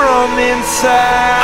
from inside.